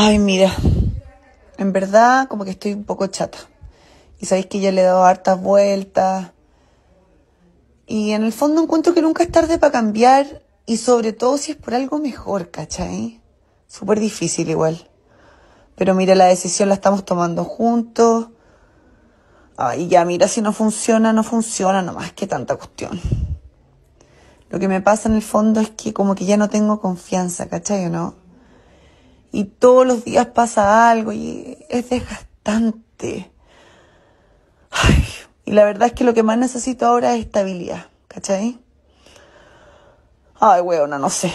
Ay, mira, en verdad como que estoy un poco chata. Y sabéis que ya le he dado hartas vueltas. Y en el fondo encuentro que nunca es tarde para cambiar y sobre todo si es por algo mejor, ¿cachai? Súper difícil igual. Pero mira, la decisión la estamos tomando juntos. Ay, ya, mira, si no funciona, no funciona, nomás que tanta cuestión. Lo que me pasa en el fondo es que como que ya no tengo confianza, ¿cachai no? Y todos los días pasa algo y es desgastante. Ay, y la verdad es que lo que más necesito ahora es estabilidad, ¿cachai? Ay, weona, no sé.